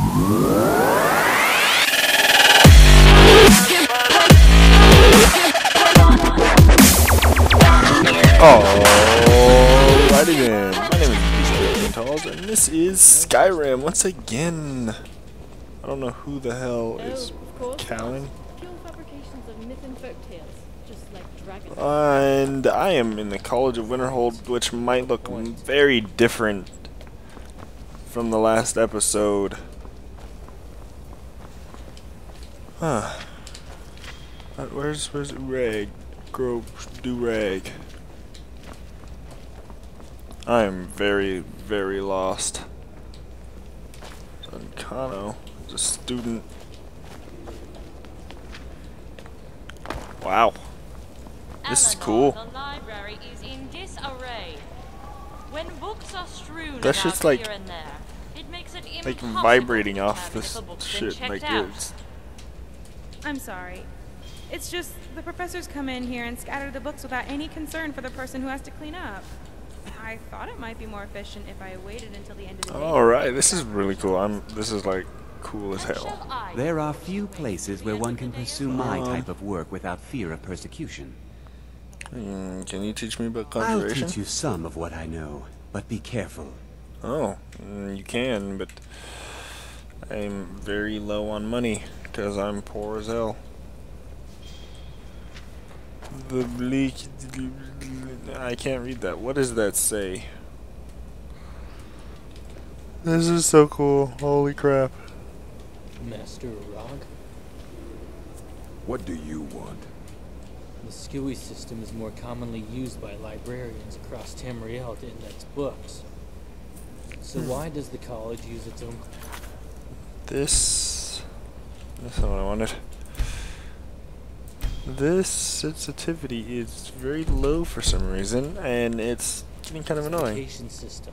Alrighty then, my name is Beast Talls, and this is Skyrim once again. I don't know who the hell is Callan. Pure fabrications of myth and folk tales, just like dragons. And I am in the College of Winterhold, which might look very different from the last episode. Huh. Uh, Where's where's Urag? Groves Durag. I am very, very lost. Kano is a student. Wow. This is cool. The library is in disarray. When books are strewn That's about just like- here and there, it makes it Like vibrating off this if a book's been shit. Like it's I'm sorry. It's just the professors come in here and scatter the books without any concern for the person who has to clean up. I thought it might be more efficient if I waited until the end of the day. Alright, this is really cool. I'm this is like cool as hell. There are few places where one can pursue my Uh. type of work without fear of persecution. Hmm, can you teach me about I'll conjuration? teach you some of what I know, but be careful. Oh, mm, you can, but I'm very low on money because I'm poor as hell. The bleak. I can't read that. What does that say? This is so cool. Holy crap. Master Rog, What do you want? the SCUI system is more commonly used by librarians across Tamriel to index books. So hmm. why does the college use its own This. That's not what I wanted. This sensitivity is very low for some reason, and it's getting kind of annoying. system?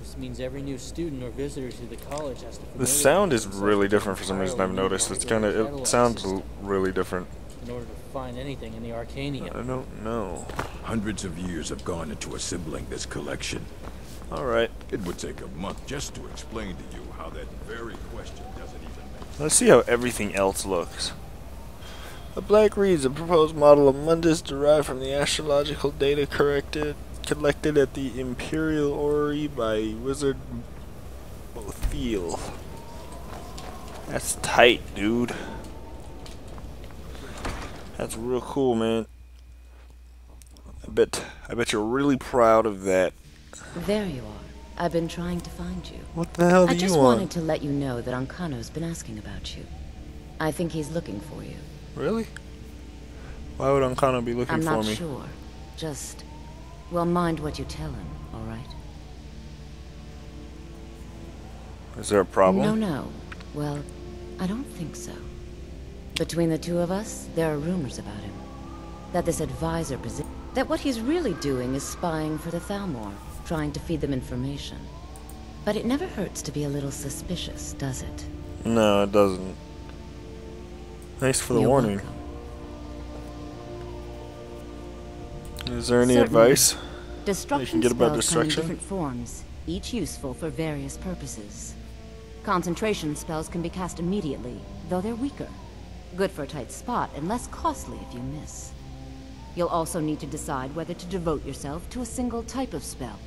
This means every new student or visitor to the college has to The sound is really different for some reason. I've noticed. It's kind of. It sounds really different. in order to find anything in the I don't know. Hundreds of years have gone into assembling this collection. All right, It would take a month just to explain to you how that very question doesn't even make let's see how everything else looks. A black reads a proposed model of Mundus derived from the astrological data corrected collected at the Imperial Orrery by Wizard Bothiel. That's tight, dude. That's real cool, man. I bet I bet you're really proud of that. There you are. I've been trying to find you. What the hell do I you just wanted to let you know that Ancano's been asking about you. I think he's looking for you. Really? Why would Ankano be looking I'm for not me? sure. Just, well, mind what you tell him, all right? Is there a problem? No, no. Well, I don't think so. Between the two of us, there are rumors about him. That this advisor position... That what he's really doing is spying for the Thalmor, trying to feed them information. But it never hurts to be a little suspicious, does it? No, it doesn't. Thanks for the You're warning. welcome. Is there any Certainly. advice? Destruction get about spells come in destruction? different forms, each useful for various purposes. Concentration spells can be cast immediately, though they're weaker. Good for a tight spot and less costly if you miss. You'll also need to decide whether to devote yourself to a single type of spell.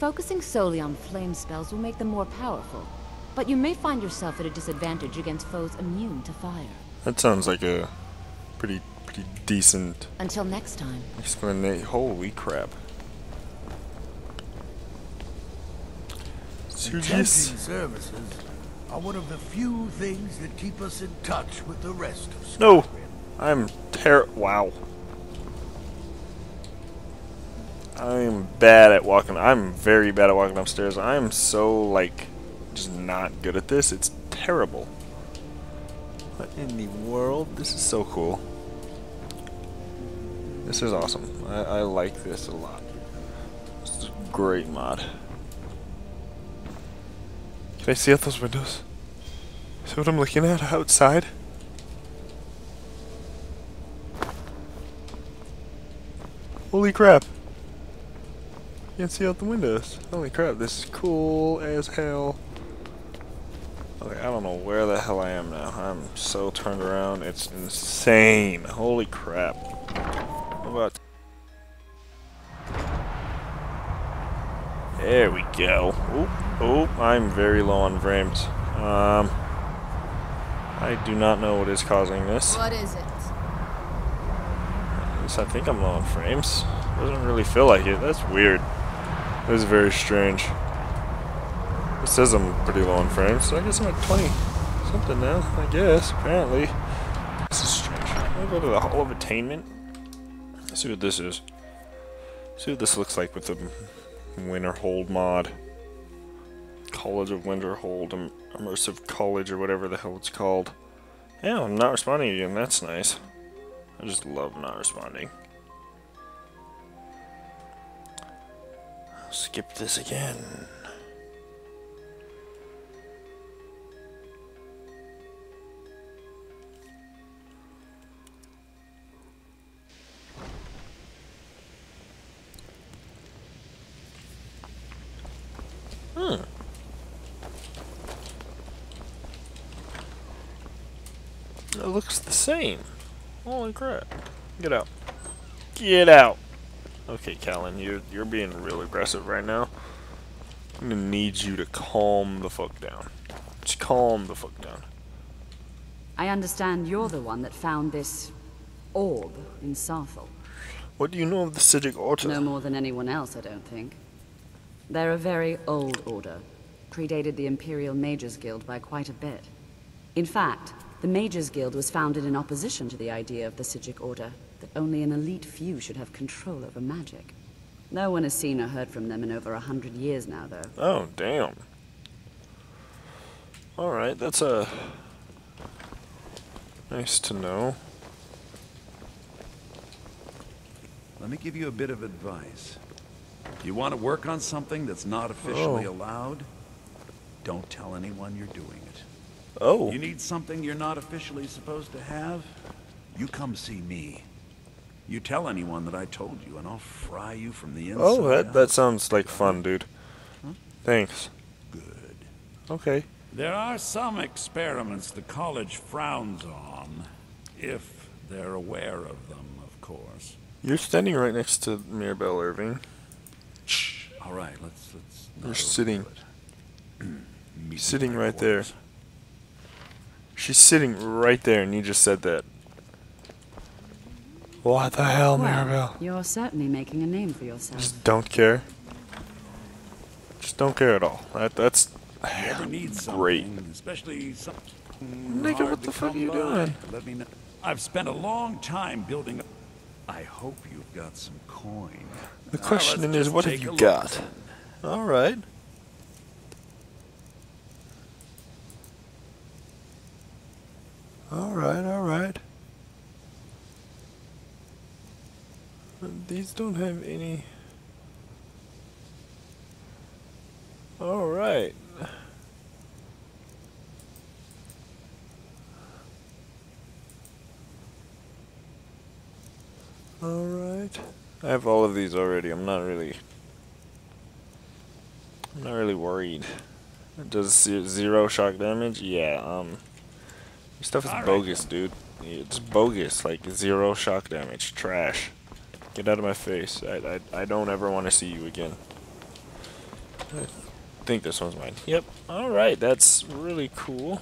Focusing solely on flame spells will make them more powerful, but you may find yourself at a disadvantage against foes immune to fire. That sounds like a pretty pretty decent Until next time. explanation. Holy crap. Tempting Sergius. services are one of the few things that keep us in touch with the rest of Skyrim. No! I'm ter- wow. I'm bad at walking. I'm very bad at walking upstairs. I'm so, like, just not good at this. It's terrible. What in the world? This is so cool. This is awesome. I, I like this a lot. This is a great mod. Can I see out those windows? See what I'm looking at outside? Holy crap. Can't see out the windows. Holy crap, this is cool as hell. Okay, I don't know where the hell I am now. I'm so turned around. It's insane. Holy crap. What about... There we go. Oh, oh, I'm very low on frames. Um, I do not know what is causing this. What is it? At least I think I'm low on frames. Doesn't really feel like it. That's weird. That is very strange. It says I'm pretty low on frames, so I guess I'm at 20 something now, I guess, apparently. This is strange. I'll go to the Hall of Attainment. Let's see what this is. See what this looks like with the Winterhold mod. College of Winterhold, Im Immersive College, or whatever the hell it's called. Yeah, I'm not responding again. That's nice. I just love not responding. Skip this again. Hmm. It looks the same. Holy crap. Get out. Get out. Okay, Callan, you're, you're being real aggressive right now. I'm gonna need you to calm the fuck down. Just calm the fuck down. I understand you're the one that found this orb in Saarthal. What do you know of the Psijic Order? No more than anyone else, I don't think. They're a very old order, predated the Imperial Mages Guild by quite a bit. In fact, the Mages Guild was founded in opposition to the idea of the Psijic Order, that only an elite few should have control over magic. No one has seen or heard from them in over a hundred years now, though. Oh, damn. Alright, that's a... Uh, nice to know. Let me give you a bit of advice. You want to work on something that's not officially Oh. allowed? Don't tell anyone you're doing it. Oh. You need something you're not officially supposed to have? You come see me. You tell anyone that I told you, and I'll fry you from the inside Oh, that, that sounds like fun, dude. Thanks. Good. Okay. There are some experiments the college frowns on, if they're aware of them, of course. You're standing right next to Mirabelle Ervine. All right, let's let's. You're sitting. overdo it. Meet sitting right there. She's sitting right there, and you just said that. What the hell, Mirabelle? You're certainly making a name for yourself. Just don't care. Just don't care at all. That that's If you need something, great. especially something Nigga, what the fuck are you by, doing? Let me know. I've spent a long time building. I hope you've got some coin. The question ah, let's is, what have take a you look. got? All right. All right, all right. These don't have any. All right. All right. I have all of these already. I'm not really. I'm not really worried. It does zero shock damage? Yeah. Um. This stuff is All right, bogus, dude. It's bogus. Like zero shock damage. Trash. Get out of my face. I I, I don't ever want to see you again. I think this one's mine. Yep. All right. That's really cool.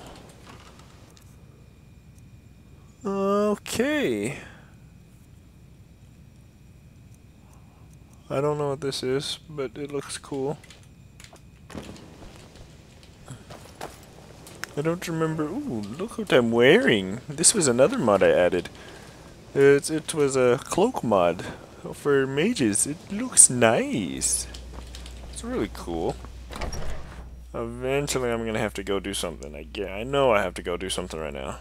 Okay. I don't know what this is, but it looks cool. I don't remember. Ooh, look what I'm wearing. This was another mod I added. It, it was a cloak mod for mages. It looks nice. It's really cool. Eventually, I'm gonna have to go do something. I get. I know I have to go do something right now.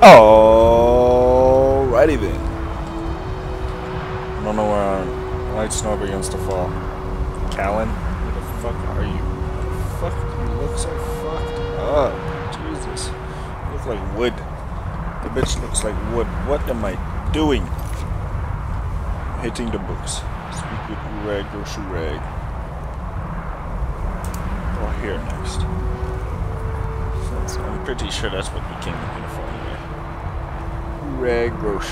Alrighty then. I don't know where I'm. light snow begins to fall. Callan, who the fuck are you? The fuck you look so fucked up? Jesus. You look like wood. The bitch looks like wood. What am I doing? Hitting the books. Speak with Urag or Shurag. Or here next. I'm pretty sure that's what we came looking for anyway. Urag or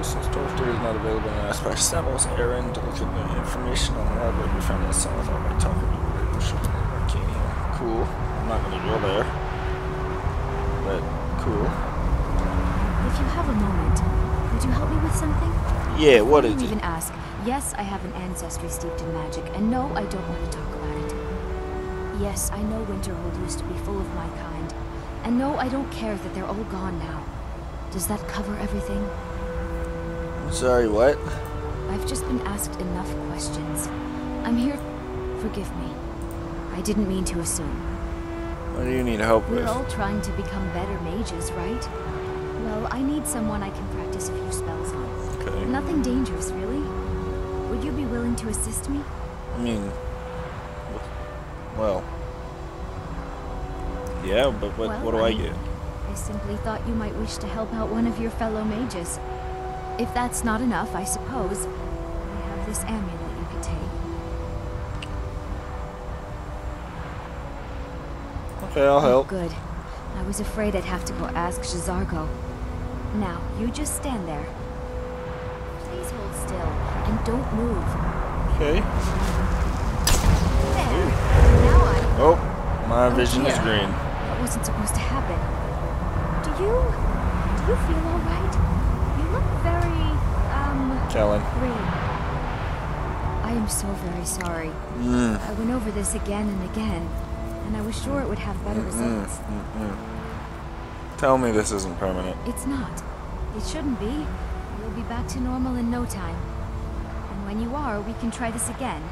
Since Tolfdir is not available in Aspect Samuel's errand to look at the information on the library we found in South by talking to Urag or Shurag Arcania. Cool. I'm not gonna go there. But cool. If you have a moment, would you help me with something? Yeah, what Before you it? even ask, yes, I have an ancestry steeped in magic, and no, I don't want to talk about it. Yes, I know Winterhold used to be full of my kind, and no, I don't care that they're all gone now. Does that cover everything? I'm Sorry, what? I've just been asked enough questions. I'm here. Forgive me. I didn't mean to assume. What do you need help with? We're all trying to become better mages, right? Well, I need someone I can practice a few spells on. Okay. Nothing dangerous, really. Would you be willing to assist me? I mean, well, yeah, but what, Well, what do I I- get? I simply thought you might wish to help out one of your fellow mages. If that's not enough, I suppose, I have this amulet you could take. Okay, I'll oh, help. Good. I was afraid I'd have to go ask J'zargo. Now, you just stand there. Please hold still, and don't move. Okay. There. Now I... Oh, my Oh, vision is green. That wasn't supposed to happen. Do you... do you feel alright? You look very, um... Callan. green. I am so very sorry. Mm. I went over this again and again, and I was sure it would have better Mm, results. mm, mm. Tell me this isn't permanent. It's not. It shouldn't be. You'll be back to normal in no time. And when you are, we can try this again,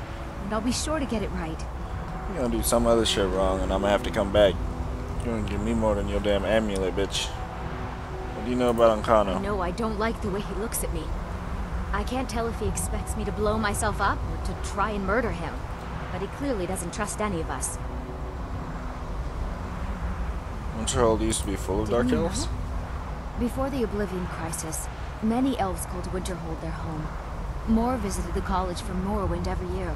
and I'll be sure to get it right. You're gonna do some other shit wrong, and I'm gonna have to come back. You're gonna give me more than your damn amulet, bitch. What do you know about I Ancano? know I don't like the way he looks at me. I can't tell if he expects me to blow myself up or to try and murder him. But he clearly doesn't trust any of us. Winterhold used to be full of Didn't dark elves? know? Before the Oblivion Crisis, many elves called Winterhold their home. More visited the college from Morrowind every year.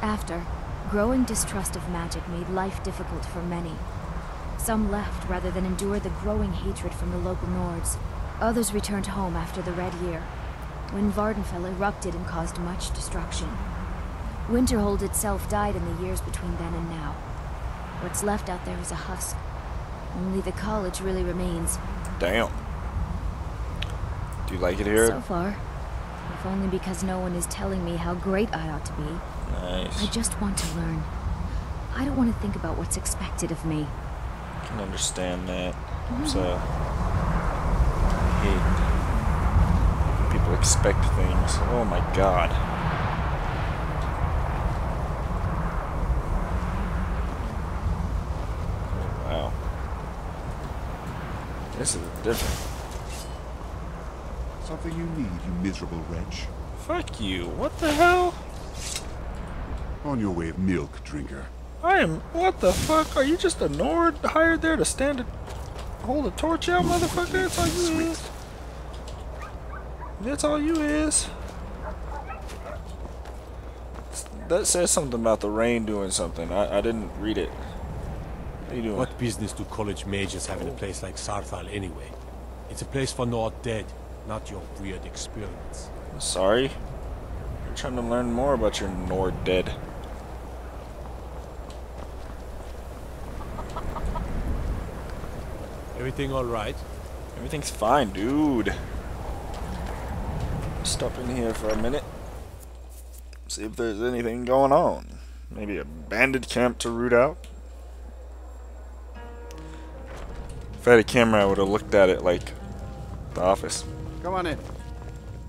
After, growing distrust of magic made life difficult for many. Some left rather than endure the growing hatred from the local Nords. Others returned home after the Red Year, when Vvardenfell erupted and caused much destruction. Winterhold itself died in the years between then and now. What's left out there is a husk. Only the college really remains. Damn. Do you like it here? So far. If only because no one is telling me how great I ought to be. Nice. I just want to learn. I don't want to think about what's expected of me. I can understand that. Mm-hmm. So, I hate people expect things. Oh my god. Oh, wow. This is different. Something you need, you miserable wretch. Fuck you. What the hell? On your way of milk, drinker. I am. What the fuck? Are you just a Nord hired there to stand and hold a torch out, motherfucker? That's all you is. That's all you is. That says something about the rain doing something. I, I didn't read it. How you doing? What business do college majors have in a place like Saarthal anyway? It's a place for not dead, not your weird experiments. Sorry. You're trying to learn more about your Nord dead. Everything all right? Everything's fine, dude. Stop in here for a minute. See if there's anything going on. Maybe a bandit camp to root out. If I had a camera, I would have looked at it like The Office. Come on in.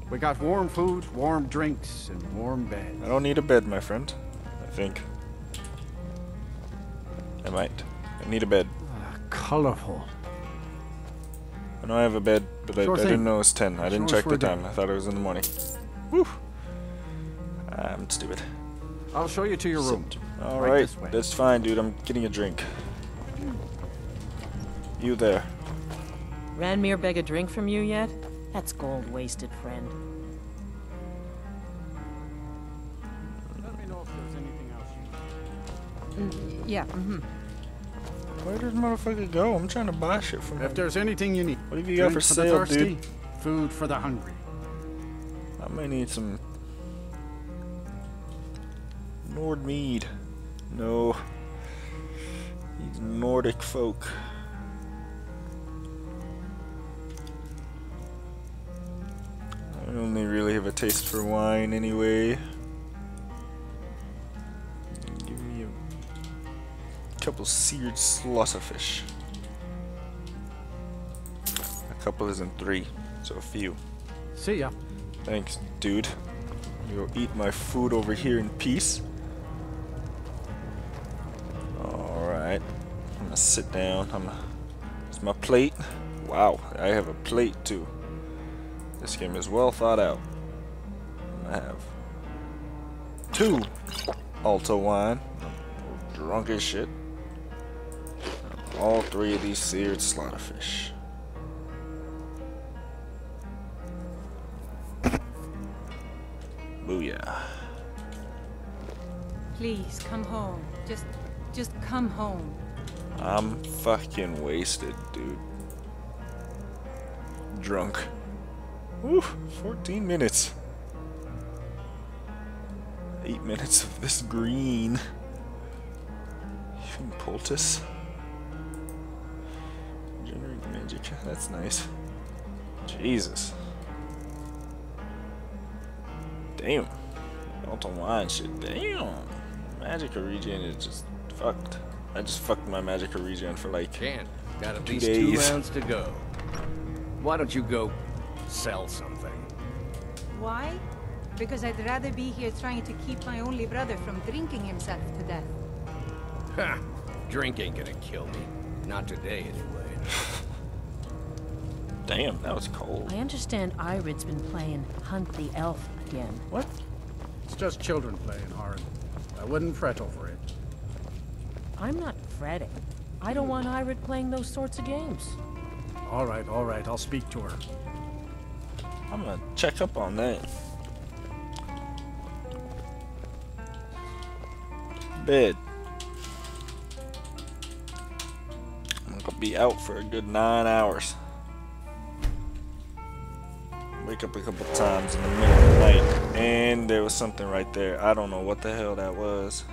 We got warm food, warm drinks, and warm beds. I don't need a bed, my friend. I think. I might. I need a bed. Ah, colorful. I know I have a bed, but I, Sure I didn't know it was 10. I didn't check the for a time. I thought it was in the morning. Whew. I'm stupid. I'll show you to your room. All Right right, that's fine, dude. I'm getting a drink. You there? Ranmir beg a drink from you yet? That's gold wasted, friend. Let me know if there's anything else you Mm, yeah, mm-hmm. Where does motherfucker go? I'm trying to buy shit from If him. there's anything you need. What have you got Drink for the sale, thirsty, dude? Food for the hungry. I may need some Nord mead. No. These Nordic folk. Taste for wine anyway. Give me a couple seared slaughterfish. A couple isn't three, so a few. See ya. Thanks, dude. You'll eat my food over here in peace. Alright. I'm gonna sit down. I'm gonna... It's my plate. Wow, I have a plate too. This game is well thought out. I have two Alto wine. I'm drunk as shit. All three of these seared slaughterfish. Booyah. Please, come home. Just, just come home. I'm fucking wasted, dude. Drunk. Woo, 14 minutes. 8 minutes of this green. Even poultice. Generate magic. That's nice. Jesus. Damn. Alton wine shit. Damn. Magic regen is just fucked. I just fucked my magic regen for like Can't. Got at two least days. two rounds to go. Why don't you go sell something? Why? Because I'd rather be here trying to keep my only brother from drinking himself to death. Ha! Drink ain't gonna kill me. Not today, anyway. Damn, that was cold. I understand Eirid's been playing Hunt the Elf again. What? It's just children playing, Haran. I wouldn't fret over it. I'm not fretting. I don't want Irid playing those sorts of games. All right, all right. I'll speak to her. I'm gonna check up on that. Bed. I'm gonna be out for a good nine hours. Wake up a couple times in the middle of the night, and there was something right there. I don't know what the hell that was.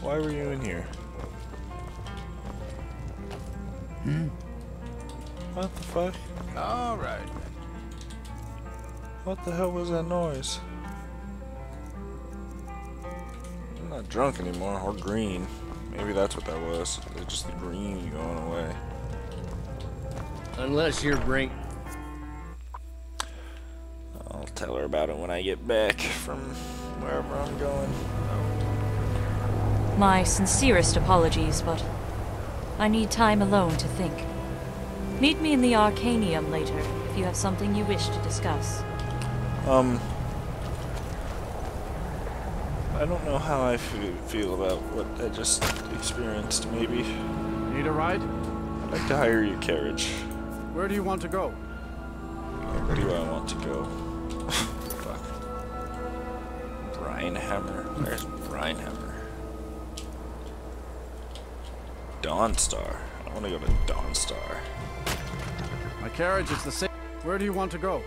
Why were you in here? Hmm? What the fuck? All right. What the hell was that noise? I'm not drunk anymore, or green. Maybe that's what that was. It's just the green going away. Unless you're bring. I'll tell her about it when I get back from wherever I'm going. My sincerest apologies, but I need time alone to think. Meet me in the Arcanaeum later if you have something you wish to discuss. Um, I don't know how I feel about what I just experienced, maybe. Need a ride? I'd like to hire your carriage. Where do you want to go? Where do I want to go? Fuck. Brian Hammer. Where's Brian Hammer? Dawnstar. I want to go to Dawnstar. My carriage is the same. Where do you want to go?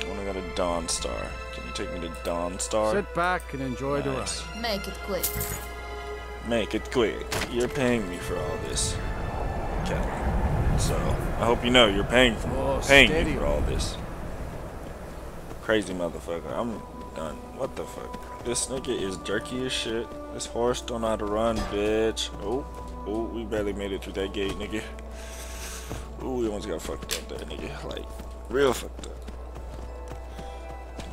I want to go to Dawnstar. Can you take me to Dawnstar? Sit back and enjoy the ride. Make it quick. Make it quick. You're paying me for all this. Okay. So, I hope you know you're paying for Oh, paying steady. me for all this. Crazy motherfucker. I'm done. What the fuck? This nigga is jerky as shit. This horse don't know how to run, bitch. Oh, oh, we barely made it through that gate, nigga. Ooh, we almost got fucked up there, nigga. Like, real fucked up.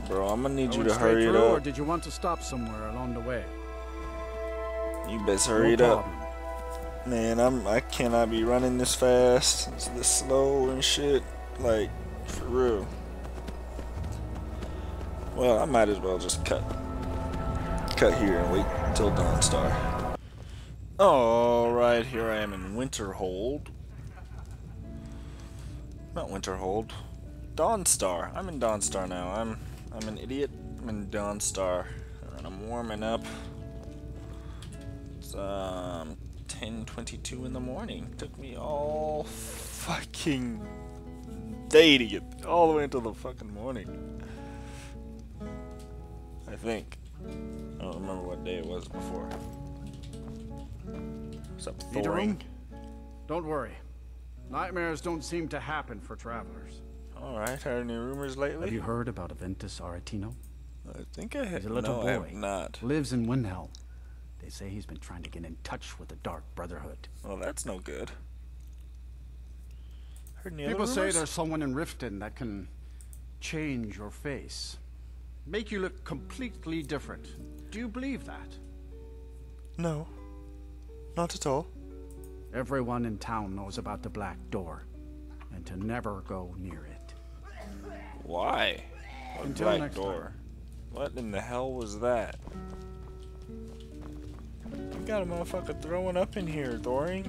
bro. I'm gonna need you to hurry it through, Or did you want to stop somewhere along the way? You best hurry it No up. Man, I'm I cannot be running this fast. It's this slow and shit. Like, for real. Well, I might as well just cut. Cut here and wait until Dawnstar. Alright, here I am in Winterhold. Not Winterhold. Dawnstar. I'm in Dawnstar now. I'm I'm an idiot. I'm in Dawnstar. And I'm warming up. It's um 10:22 in the morning. Took me all fucking day to get all the way until the fucking morning. I think. I don't remember what day it was before. What's up, Need Thoring? Don't worry. Nightmares don't seem to happen for travelers. Alright, heard any rumors lately? Have you heard about Aventus Aretino? I think I have. He's a little no, boy. I have not. Lives in Windhelm. They say he's been trying to get in touch with the Dark Brotherhood. Well, that's no good. Heard any People other say there's someone in Riften that can change your face. Make you look completely different. Do you believe that? No. Not at all. Everyone in town knows about the Black Door, and to never go near it. Why? A Until black next door. What in the hell was that? You got a motherfucker throwing up in here, Thoring.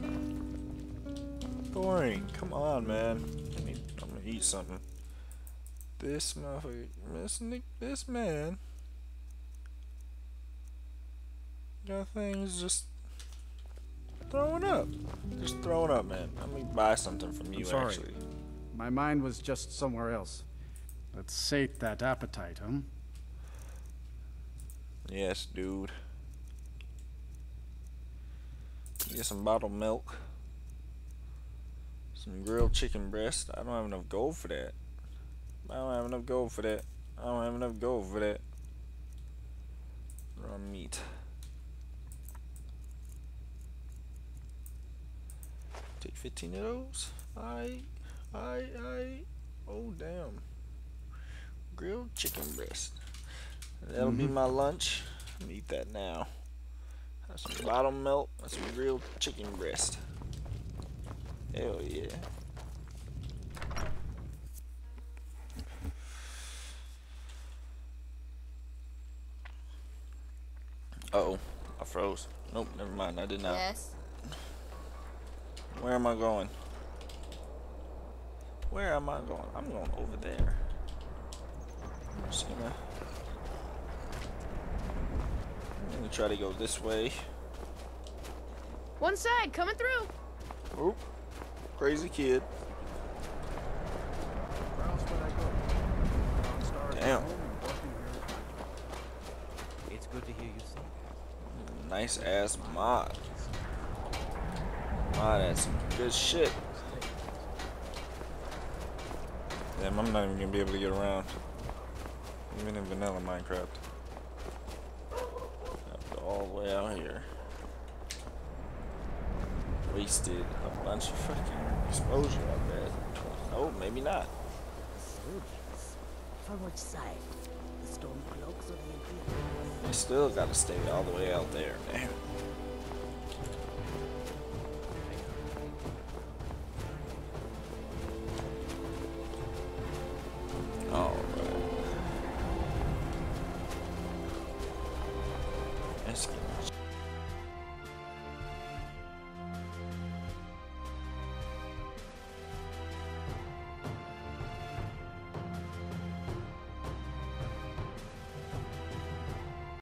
Thoring, come on, man. I need, I'm gonna eat something. This motherfucker, this, ni- this man. Got things just throwing up. Just throwing up, man. Let me buy something from you, I'm sorry. actually. My mind was just somewhere else. Let's sate that appetite, huh? Yes, dude. Get some bottled milk. Some grilled chicken breast. I don't have enough gold for that. I don't have enough gold for that. I don't have enough gold for that. Raw meat. Take 15 of those. I, I, I. Oh, damn. Grilled chicken breast. That'll be Mhm. my lunch. I'm gonna eat that now. Have some bottom milk and some grilled chicken breast. Hell yeah. Uh oh, I froze. Nope, never mind. I did not. Yes. Where am I going? Where am I going? I'm going over there. I'm just gonna. I'm gonna try to go this way. One side, coming through. Oop. Crazy kid. Damn. It's good to hear you say. Nice ass mod. Mod that's some good shit. Damn, I'm not even gonna be able to get around. Even in vanilla Minecraft. All the way out here. Wasted a bunch of fucking exposure, I bet. Oh, maybe not. From which side? The storm cloaks or the? I still gotta stay all the way out there, man.